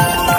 Bye.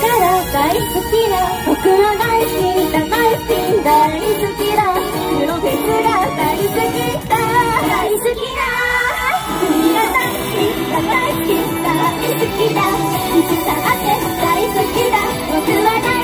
から大好きだ。僕は大好きだ大好き大好きだ。プロフェスが大好きだ。大好きだ。国が大好きだ大好きだ。大好きだ。一さあって大好きだ。僕は大好きだ。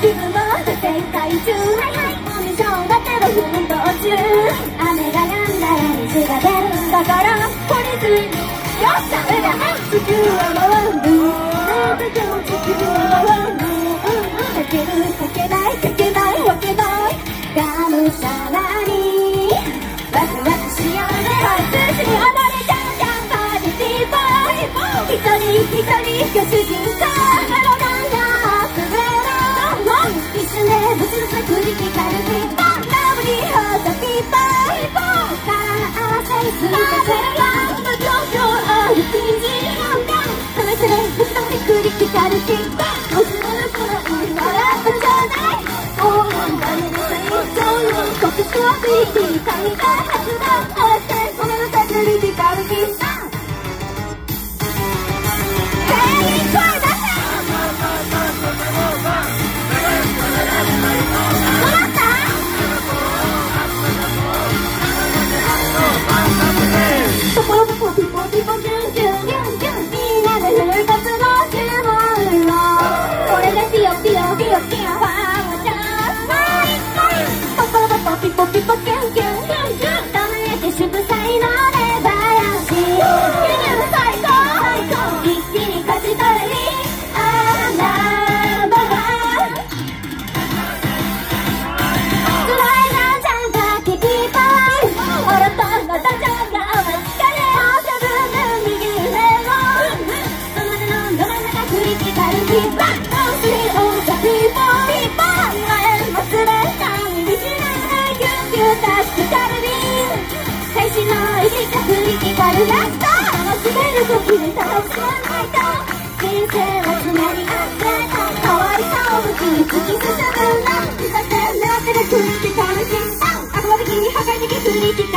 雲もっと世界中無償だけど奮闘中雨が止んだら水が出るんだから懲りずによっしゃうだ地球は回るなでも地球は回るでけるかけないかけないわけないがむしゃらにワクワクしようねぜ外しに踊れちゃうジャンパーでティーボーイ一人一人が主人公一起找一个好やっ楽しめる時に楽しないと人生はつなりあってたわ愛さを武に突き進むんんって破壊的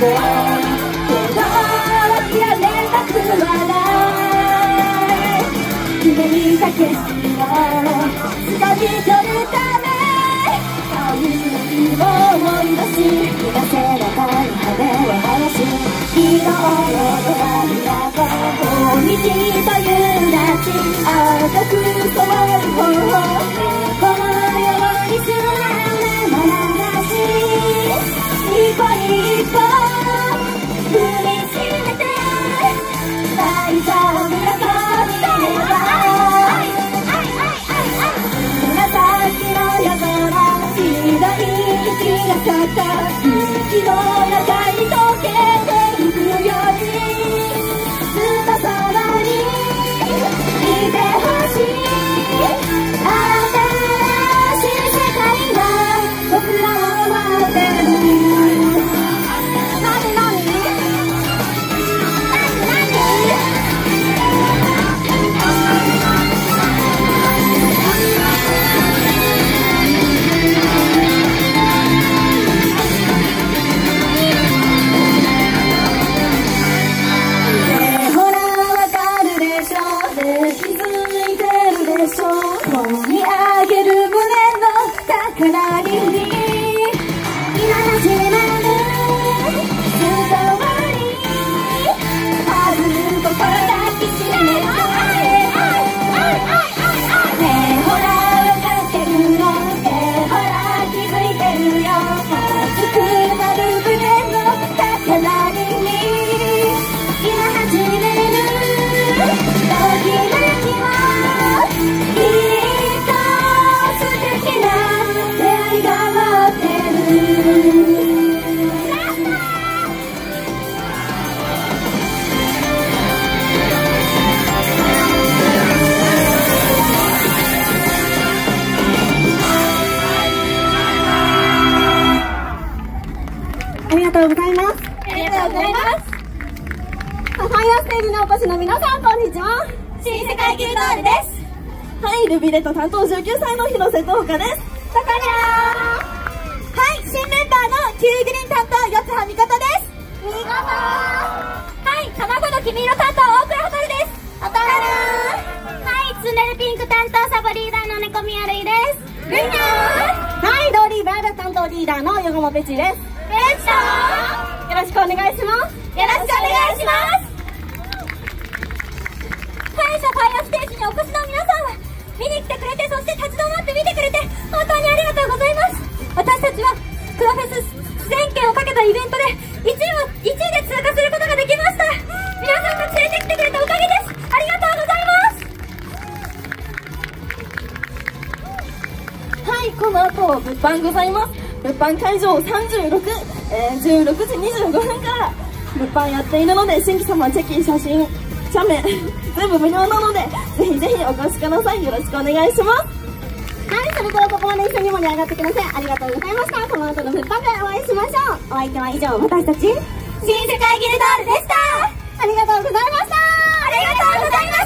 どけど諦めたくはない夢見た景色を掴み取るためそういう。日を思い出し見出せなかった羽を生やし昨日のドラマが大道というなち赤く染まる方法このようにすらま息がかった雪の中欢迎大家い、ルビレット担当19歳の広瀬東花です。さかにゃーはい、新メンバーのキューグリーン担当、四つ葉美琴です。みことはい、卵の黄色担当、大倉蛍です。おとはるはい、ツンデレピンク担当、サボリーダーの猫みやるいです。ぐいなーはい、ドーリーバール担当リーダーのヨゴモペチです。ペッショーよろしくお願いします。よろしくお願いします敗者ファイアステージにお越しの皆がとうございます私たちはプロフェス出演権をかけたイベントで1位を1位で通過することができました皆さんが連れてきてくれたおかげですありがとうございますはい、この後、物販ございます。物販会場36、えー、16時25分から物販やっているので、新規様チェキ、写真、写メ、全部無料なので、ぜひぜひお越しください。よろしくお願いします。それではここまで一緒に盛り上がってください。ありがとうございました。この後の物販でお会いしましょう。お相手は以上、私たち、新世界ギルドールでしたありがとうございました。ありがとうございました